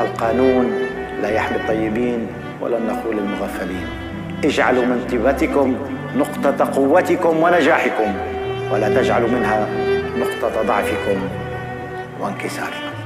القانون لا يحمي الطيبين ولا النخول المغفلين. اجعلوا من طيبتكم نقطة قوتكم ونجاحكم ولا تجعلوا منها نقطة ضعفكم وانكساركم.